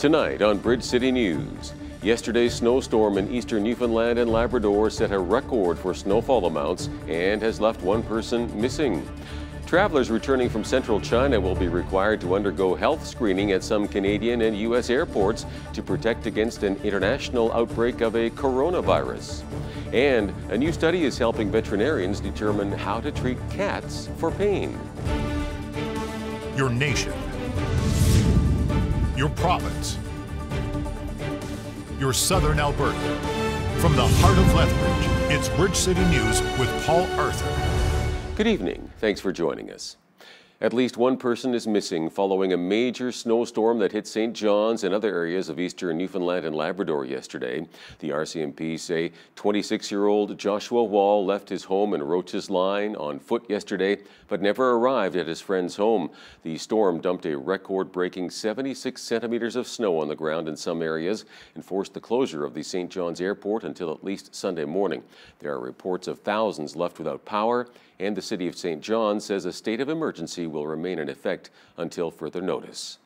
Tonight on Bridge City News, yesterday's snowstorm in eastern Newfoundland and Labrador set a record for snowfall amounts and has left one person missing. Travelers returning from central China will be required to undergo health screening at some Canadian and U.S. airports to protect against an international outbreak of a coronavirus. And a new study is helping veterinarians determine how to treat cats for pain. Your nation your province, your southern Alberta. From the heart of Lethbridge, it's Bridge City News with Paul Arthur. Good evening. Thanks for joining us. At least one person is missing following a major snowstorm that hit St. John's and other areas of eastern Newfoundland and Labrador yesterday. The RCMP say 26-year-old Joshua Wall left his home in Roaches Line on foot yesterday, but never arrived at his friend's home. The storm dumped a record-breaking 76 centimeters of snow on the ground in some areas and forced the closure of the St. John's Airport until at least Sunday morning. There are reports of thousands left without power and the City of St. John says a state of emergency will remain in effect until further notice.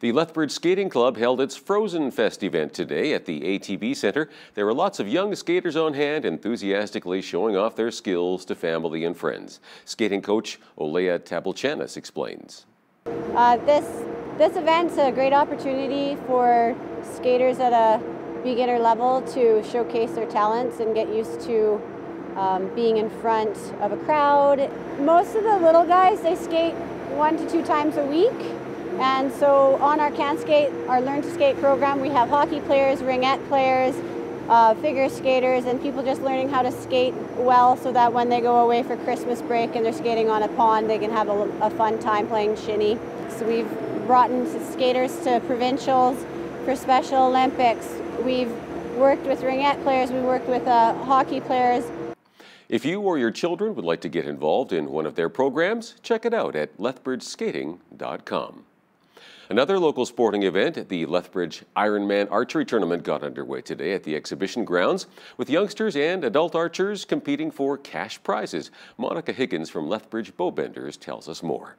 The Lethbridge Skating Club held its Frozen Fest event today at the ATB Center. There were lots of young skaters on hand, enthusiastically showing off their skills to family and friends. Skating coach Olea Tabulchanis explains. Uh, this, this event's a great opportunity for skaters at a beginner level to showcase their talents and get used to um, being in front of a crowd. Most of the little guys, they skate one to two times a week. And so on our Can Skate, our Learn to Skate program, we have hockey players, ringette players, uh, figure skaters, and people just learning how to skate well so that when they go away for Christmas break and they're skating on a pond, they can have a, a fun time playing shinny. So we've brought in skaters to provincials for Special Olympics. We've worked with ringette players, we worked with uh, hockey players, if you or your children would like to get involved in one of their programs, check it out at lethbridgeskating.com. Another local sporting event, the Lethbridge Ironman Archery Tournament, got underway today at the exhibition grounds, with youngsters and adult archers competing for cash prizes. Monica Higgins from Lethbridge Bowbenders tells us more.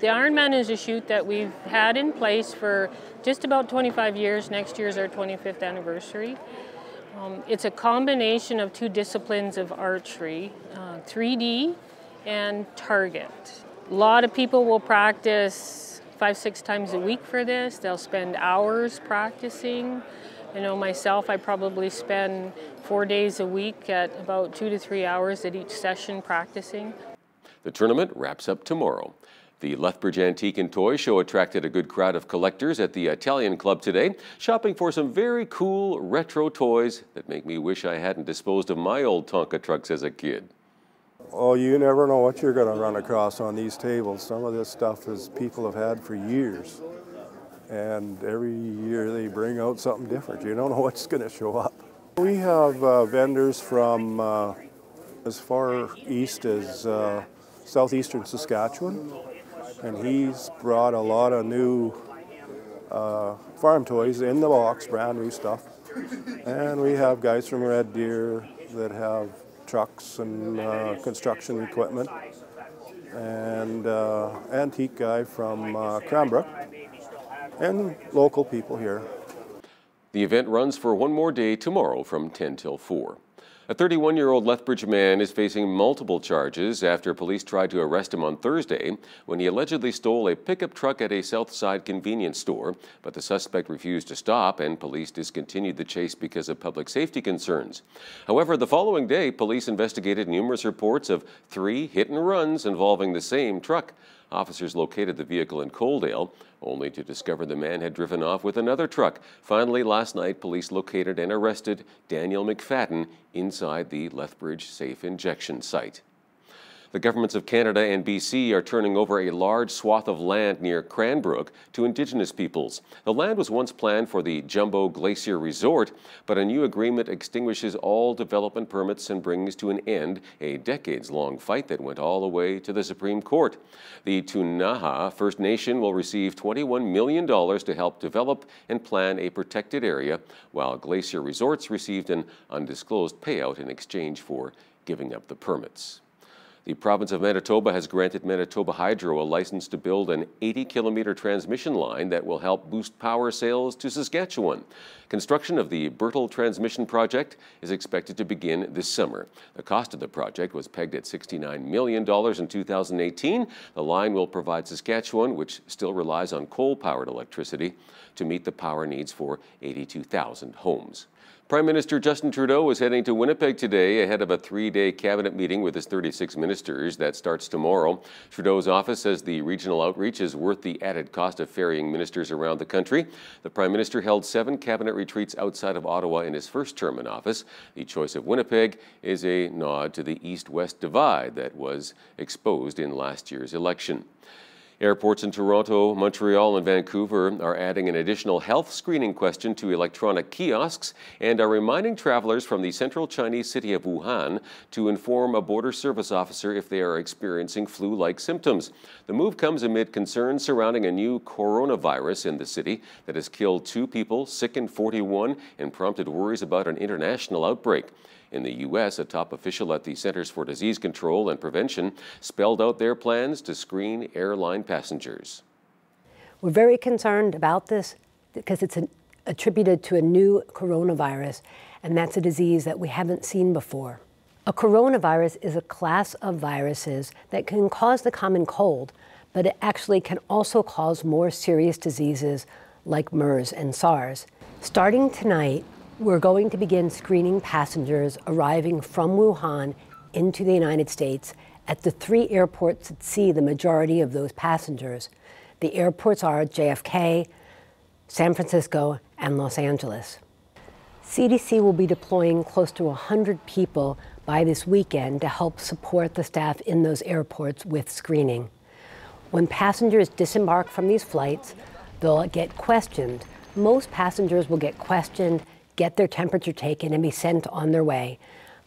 The Ironman is a shoot that we've had in place for just about 25 years. Next year is our 25th anniversary. Um, it's a combination of two disciplines of archery, uh, 3D and target. A lot of people will practice five, six times a week for this. They'll spend hours practicing. You know, myself, I probably spend four days a week at about two to three hours at each session practicing. The tournament wraps up tomorrow. The Lethbridge Antique and Toy Show attracted a good crowd of collectors at the Italian Club today, shopping for some very cool retro toys that make me wish I hadn't disposed of my old Tonka trucks as a kid. Oh, you never know what you're going to run across on these tables. Some of this stuff is people have had for years. And every year they bring out something different. You don't know what's going to show up. We have uh, vendors from uh, as far east as uh, southeastern Saskatchewan and he's brought a lot of new uh, farm toys in the box, brand new stuff. And we have guys from Red Deer that have trucks and uh, construction equipment, and uh, antique guy from uh, Cranbrook, and local people here. The event runs for one more day tomorrow from 10 till 4. A 31-year-old Lethbridge man is facing multiple charges after police tried to arrest him on Thursday when he allegedly stole a pickup truck at a Southside convenience store, but the suspect refused to stop and police discontinued the chase because of public safety concerns. However, the following day, police investigated numerous reports of three hit and runs involving the same truck. Officers located the vehicle in Coaldale, only to discover the man had driven off with another truck. Finally, last night, police located and arrested Daniel McFadden inside the Lethbridge safe injection site. The governments of Canada and BC are turning over a large swath of land near Cranbrook to Indigenous peoples. The land was once planned for the Jumbo Glacier Resort, but a new agreement extinguishes all development permits and brings to an end a decades-long fight that went all the way to the Supreme Court. The Ktunaxa First Nation will receive $21 million to help develop and plan a protected area, while Glacier Resorts received an undisclosed payout in exchange for giving up the permits. The province of Manitoba has granted Manitoba Hydro a license to build an 80 kilometer transmission line that will help boost power sales to Saskatchewan. Construction of the Birtle Transmission Project is expected to begin this summer. The cost of the project was pegged at $69 million in 2018. The line will provide Saskatchewan, which still relies on coal powered electricity, to meet the power needs for 82,000 homes. Prime Minister Justin Trudeau is heading to Winnipeg today ahead of a three day cabinet meeting with his 36 ministers that starts tomorrow. Trudeau's office says the regional outreach is worth the added cost of ferrying ministers around the country. The Prime Minister held seven cabinet retreats outside of Ottawa in his first term in office. The choice of Winnipeg is a nod to the east west divide that was exposed in last year's election. Airports in Toronto, Montreal, and Vancouver are adding an additional health screening question to electronic kiosks and are reminding travelers from the central Chinese city of Wuhan to inform a border service officer if they are experiencing flu like symptoms. The move comes amid concerns surrounding a new coronavirus in the city that has killed two people, sickened 41, and prompted worries about an international outbreak. In the U.S., a top official at the Centers for Disease Control and Prevention spelled out their plans to screen airline passengers. We're very concerned about this because it's an, attributed to a new coronavirus, and that's a disease that we haven't seen before. A coronavirus is a class of viruses that can cause the common cold, but it actually can also cause more serious diseases like MERS and SARS. Starting tonight, we're going to begin screening passengers arriving from Wuhan into the United States at the three airports that see the majority of those passengers. The airports are JFK, San Francisco, and Los Angeles. CDC will be deploying close to 100 people by this weekend to help support the staff in those airports with screening. When passengers disembark from these flights, they'll get questioned. Most passengers will get questioned get their temperature taken and be sent on their way.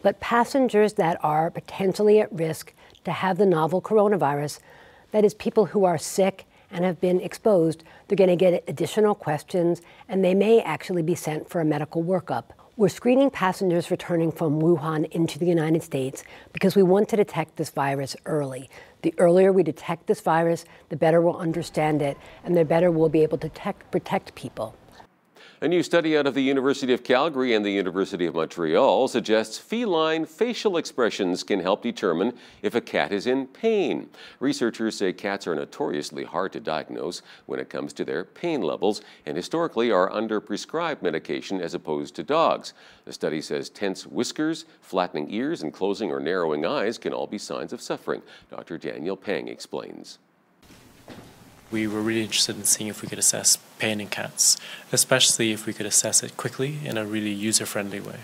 But passengers that are potentially at risk to have the novel coronavirus, that is, people who are sick and have been exposed, they're going to get additional questions and they may actually be sent for a medical workup. We're screening passengers returning from Wuhan into the United States because we want to detect this virus early. The earlier we detect this virus, the better we'll understand it, and the better we'll be able to protect, protect people. A new study out of the University of Calgary and the University of Montreal suggests feline facial expressions can help determine if a cat is in pain. Researchers say cats are notoriously hard to diagnose when it comes to their pain levels and historically are under prescribed medication as opposed to dogs. The study says tense whiskers, flattening ears, and closing or narrowing eyes can all be signs of suffering. Dr. Daniel Pang explains we were really interested in seeing if we could assess pain in cats, especially if we could assess it quickly in a really user friendly way.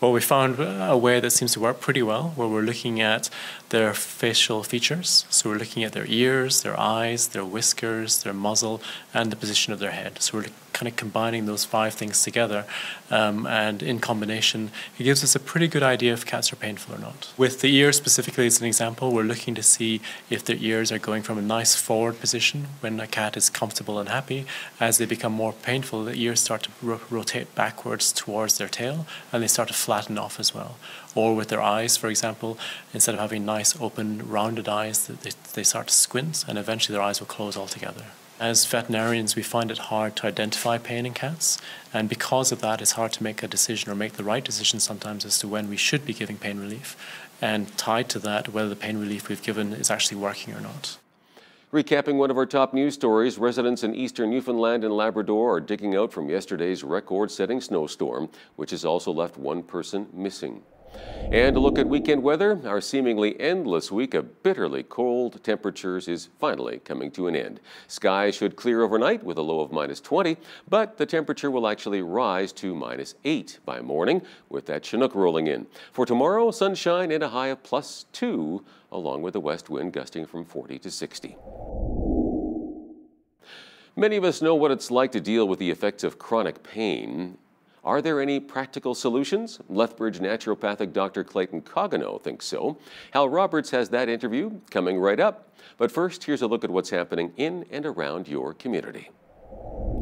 Well, we found uh, a way that seems to work pretty well, where we're looking at their facial features. So we're looking at their ears, their eyes, their whiskers, their muzzle, and the position of their head. So we're kind of combining those five things together, um, and in combination, it gives us a pretty good idea if cats are painful or not. With the ears specifically as an example, we're looking to see if their ears are going from a nice forward position when a cat is comfortable and happy. As they become more painful, the ears start to ro rotate backwards towards their tail, and they start to flatten off as well. Or with their eyes, for example, instead of having nice open rounded eyes, they, they start to squint, and eventually their eyes will close altogether. As veterinarians, we find it hard to identify pain in cats, and because of that, it's hard to make a decision or make the right decision sometimes as to when we should be giving pain relief, and tied to that, whether the pain relief we've given is actually working or not. Recapping one of our top news stories, residents in eastern Newfoundland and Labrador are digging out from yesterday's record setting snowstorm, which has also left one person missing. And a look at weekend weather, our seemingly endless week of bitterly cold temperatures is finally coming to an end. Skies should clear overnight with a low of minus 20, but the temperature will actually rise to minus 8 by morning with that Chinook rolling in. For tomorrow, sunshine and a high of plus 2, along with a west wind gusting from 40 to 60. Many of us know what it's like to deal with the effects of chronic pain. Are there any practical solutions? Lethbridge naturopathic Dr. Clayton Cogano thinks so. Hal Roberts has that interview coming right up. But first, here's a look at what's happening in and around your community.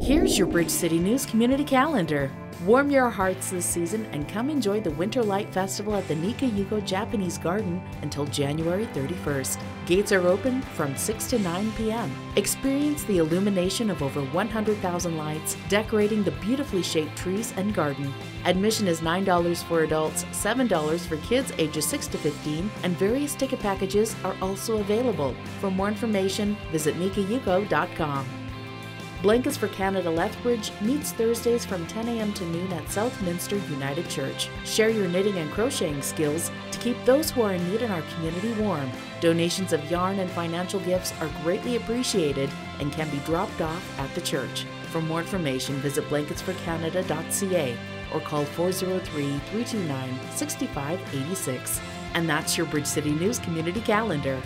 Here's your Bridge City News Community Calendar. Warm your hearts this season and come enjoy the Winter Light Festival at the Nikka Yuko Japanese Garden until January 31st. Gates are open from 6 to 9 p.m. Experience the illumination of over 100,000 lights decorating the beautifully shaped trees and garden. Admission is $9 for adults, $7 for kids ages 6 to 15, and various ticket packages are also available. For more information, visit Blankets for Canada Lethbridge meets Thursdays from 10 a.m. to noon at Southminster United Church. Share your knitting and crocheting skills to keep those who are in need in our community warm. Donations of yarn and financial gifts are greatly appreciated and can be dropped off at the church. For more information, visit blanketsforcanada.ca or call 403 329 6586. And that's your Bridge City News Community Calendar.